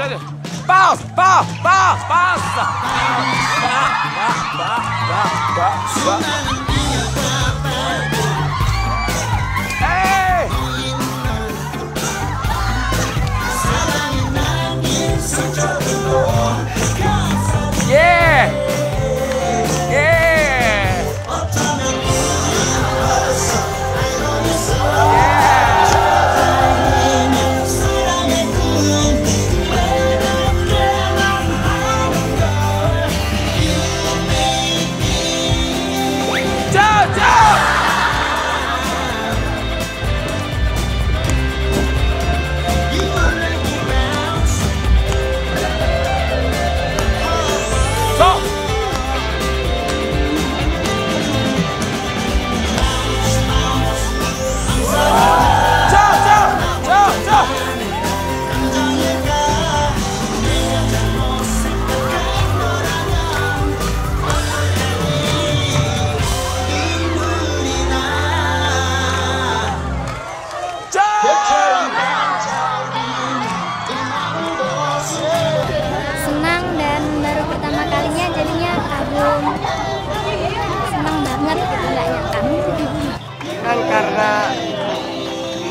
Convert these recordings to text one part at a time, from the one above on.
olha. Pausa, pausa, pausa, pausa.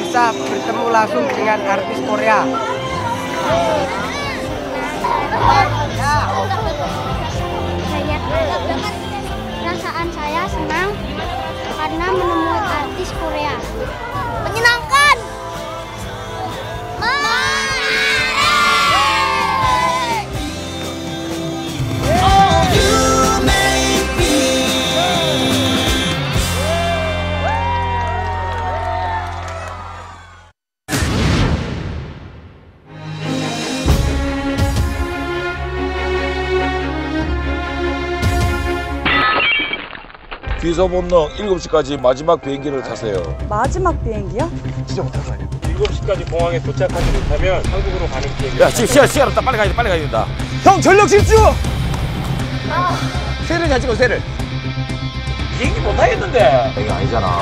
Bisa bertemu langsung dengan artis Korea. banyak perasaan saya senang karena menemui artis Korea 귀소 본능 7시까지 마지막 비행기를 타세요. 마지막 비행기요? 7시까지 공항에 도착하지 못하면 한국으로 가는 비행기 야, 지금 시간, 시간 없다. 빨리 가야 돼, 빨리 가야 된다. 형 전력 질주! 새를 잘 찍어 새를. 비행기 못 타겠는데. 이거 아니잖아.